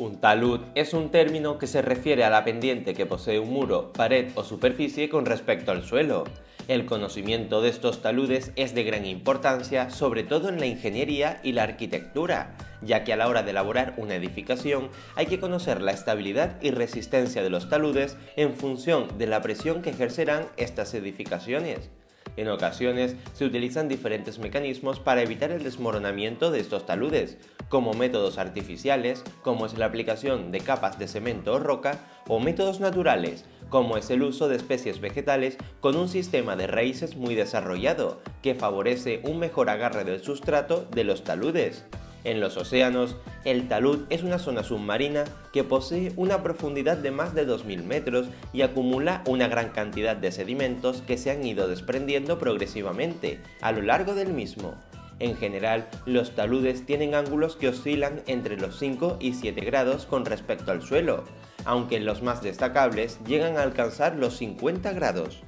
Un talud es un término que se refiere a la pendiente que posee un muro, pared o superficie con respecto al suelo. El conocimiento de estos taludes es de gran importancia, sobre todo en la ingeniería y la arquitectura, ya que a la hora de elaborar una edificación hay que conocer la estabilidad y resistencia de los taludes en función de la presión que ejercerán estas edificaciones. En ocasiones se utilizan diferentes mecanismos para evitar el desmoronamiento de estos taludes, como métodos artificiales, como es la aplicación de capas de cemento o roca, o métodos naturales, como es el uso de especies vegetales con un sistema de raíces muy desarrollado, que favorece un mejor agarre del sustrato de los taludes. En los océanos, el talud es una zona submarina que posee una profundidad de más de 2.000 metros y acumula una gran cantidad de sedimentos que se han ido desprendiendo progresivamente a lo largo del mismo. En general, los taludes tienen ángulos que oscilan entre los 5 y 7 grados con respecto al suelo, aunque los más destacables llegan a alcanzar los 50 grados.